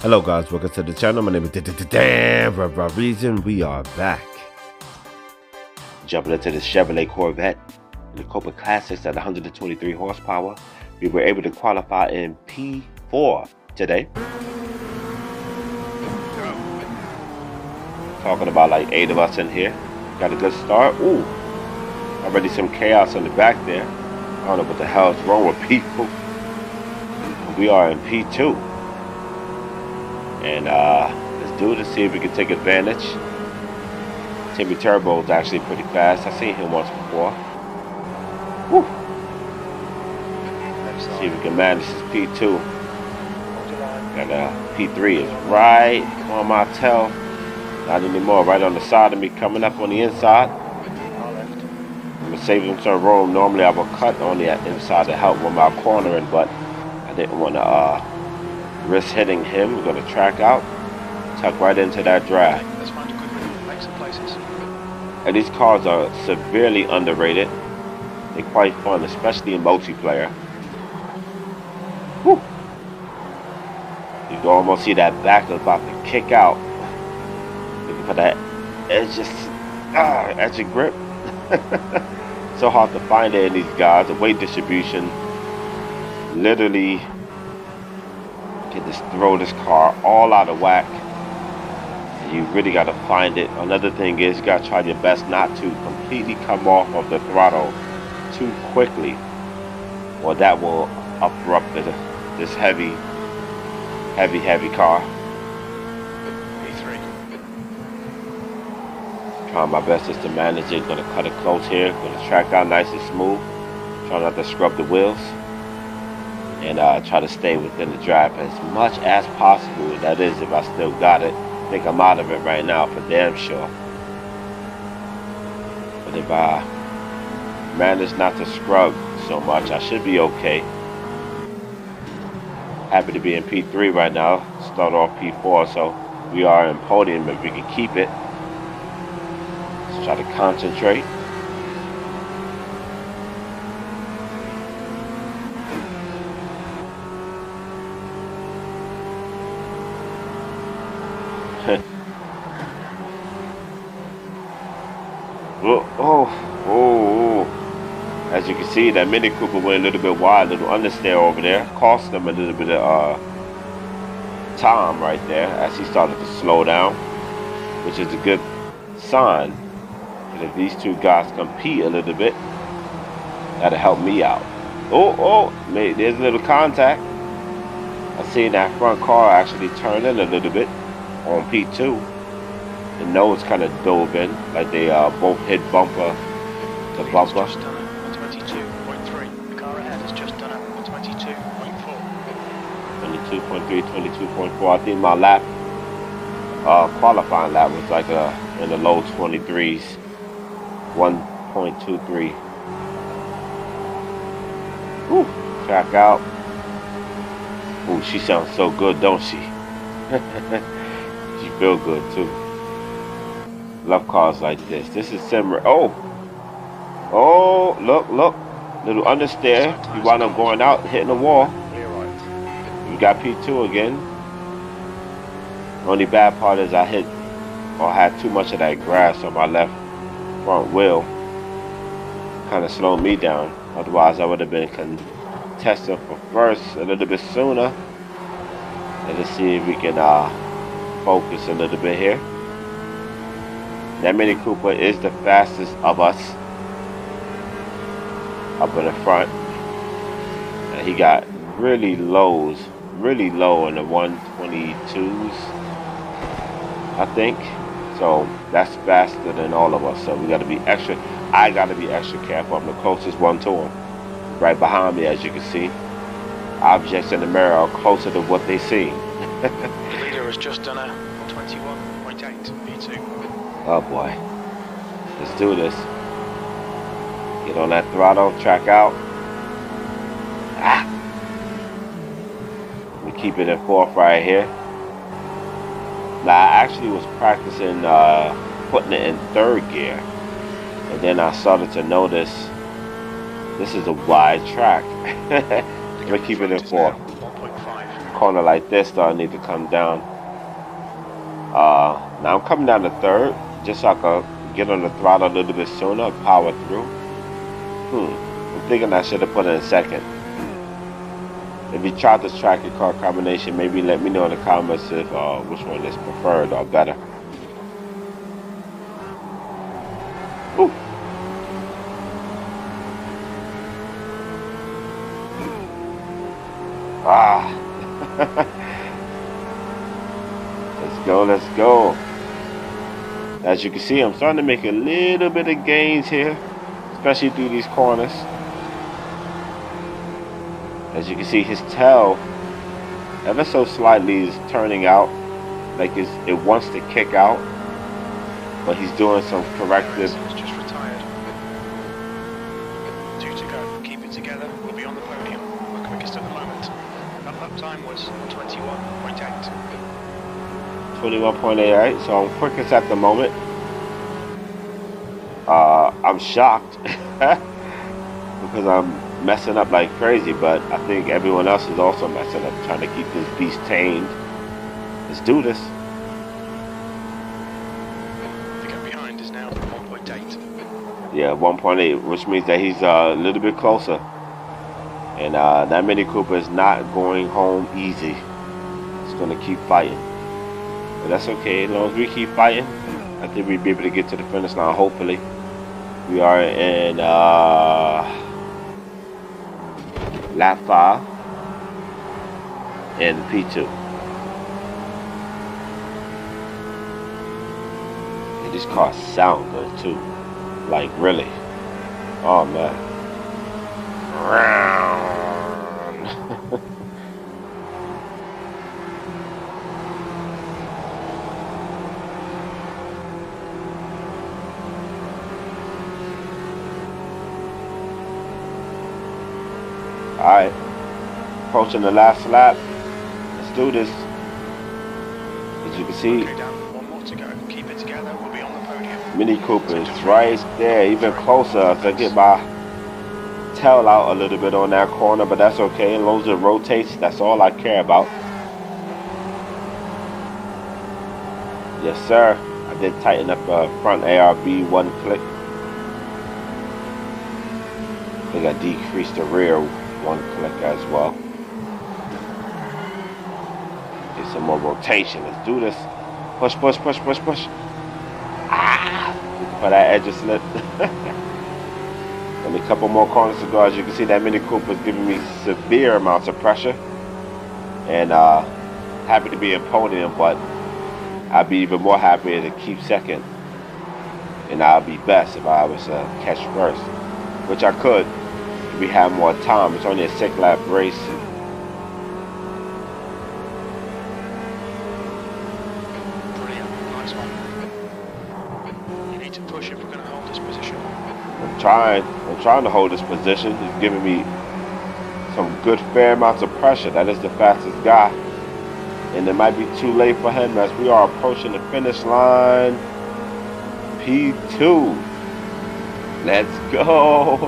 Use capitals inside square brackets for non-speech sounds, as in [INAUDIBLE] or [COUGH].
Hello guys, welcome to the channel. My name is Dan Reason. We are back. Jumping into the Chevrolet Corvette the Copa Classics at 123 horsepower. We were able to qualify in P4 today. Talking about like eight of us in here. Got a good start. Ooh, already some chaos in the back there. I don't know what the hell is wrong with people. We are in P2. And uh, let's do it to see if we can take advantage. Timmy Turbo is actually pretty fast. I've seen him once before. Woo. See if we can manage this P2. Got uh, P3 is right. on my Martel. Not anymore. Right on the side of me, coming up on the inside. I'm gonna save him some room. Normally I would cut on the inside to help with my cornering, but I didn't want to uh, risk hitting him. We're gonna track out, tuck right into that drag. Let's find a good route. Make some places. And these cars are severely underrated. They're quite fun, especially in multiplayer. Whew. You can almost see that back is about to kick out. Looking for that edge, just ah, edge of grip. [LAUGHS] so hard to find it in these guys. The weight distribution literally can just throw this car all out of whack. You really got to find it. Another thing is you got to try your best not to completely come off of the throttle too quickly, or that will abrupt the, this heavy, heavy, heavy car. P3. Trying my best just to manage it. Gonna cut it close here. Gonna track out nice and smooth. Try not to scrub the wheels. And uh, try to stay within the drive as much as possible. That is, if I still got it. I think I'm out of it right now for damn sure. But if I manage not to scrub so much, I should be okay. Happy to be in P3 right now. Start off P4, so we are in podium if we can keep it. Let's try to concentrate. Oh, oh, oh. As you can see, that Mini Cooper went a little bit wide, a little understeer over there. Cost them a little bit of uh, time right there as he started to slow down, which is a good sign. And if these two guys compete a little bit, that'll help me out. Oh, oh, there's a little contact. I seen that front car actually turn in a little bit on P2. The nose kind of dove in, like they uh, both hit bumper to bumper. just done it. 122.3. The car ahead has just done it. 122.4. 22.3, 22.4. I think my lap, uh, qualifying lap was like uh in the low 23s, 1.23. Whew, track out. Ooh, she sounds so good, don't she? [LAUGHS] she feel good too. Love cars like this. This is similar. Oh, oh, look, look, little understeer. You wind up going out, hitting the wall. We got P2 again. Only bad part is I hit or had too much of that grass on my left front wheel. Kind of slowed me down. Otherwise, I would have been contesting for first a little bit sooner. Let's see if we can uh, focus a little bit here. That Mini Cooper is the fastest of us up in the front. And he got really lows, really low in the 122s, I think. So that's faster than all of us. So we got to be extra. I got to be extra careful. I'm the closest one to him. Right behind me, as you can see. Objects in the mirror are closer to what they see. [LAUGHS] The leader has just done a 121.8. P2. Oh boy. Let's do this. Get on that throttle, track out. Ah. We keep it in fourth right here. Now I actually was practicing uh, putting it in third gear. And then I started to notice this is a wide track. [LAUGHS] We'll keep it in fourth. corner like this, though, I need to come down. Uh, now I'm coming down to third, just so I can get on the throttle a little bit sooner, power through. Hmm, I'm thinking I should have put it in second. If you tried this tracker car combination, maybe let me know in the comments if uh, which one is preferred or better. Ooh. Ah. [LAUGHS] let's go, let's go. As you can see, I'm starting to make a little bit of gains here, especially through these corners. As you can see, his tail ever so slightly is turning out, like it wants to kick out, but he's doing some corrective. It's just retired. Two to go. Keep it together. We'll be on the podium. We're quickest at the moment. That lap time was 21.8. 21.88, so I'm quickest at the moment. Uh, I'm shocked [LAUGHS] because I'm messing up like crazy, but I think everyone else is also messing up, trying to keep this beast tamed. Let's do this. The gap behind is now 1.8. Yeah, 1.8, which means that he's uh, a little bit closer. And uh, that Mini Cooper is not going home easy. It's going to keep fighting. But that's okay. As long as we keep fighting, I think we'll be able to get to the finish line, hopefully. We are in... Uh, lap 5 and P2. And these cars sound good too. Like really. Oh man. Alright. Approaching the last lap. Let's do this. As you can see, Okay, one more to go. Keep it together. We'll be on the podium. Mini Cooper is right there, even closer. If I get my tail out a little bit on that corner, but that's okay. As long as it rotates, that's all I care about. Yes, sir. I did tighten up the front ARB one click. I think I decreased the rear one click as well. Get some more rotation. Let's do this. Push, push, push, push, push. Ah! For that edge of. Only a couple more corners to go. As you can see, that Mini Cooper is giving me severe amounts of pressure. And uh, happy to be in podium, but I'd be even more happy to keep second. And I'll be best if I was uh, catch first, which I could we have more time. It's only a six lap race. Brilliant. You need to push if we're going to hold this position. I'm trying. I'm trying to hold this position. He's giving me some good fair amounts of pressure. That is the fastest guy. And it might be too late for him as we are approaching the finish line. P2. Let's go.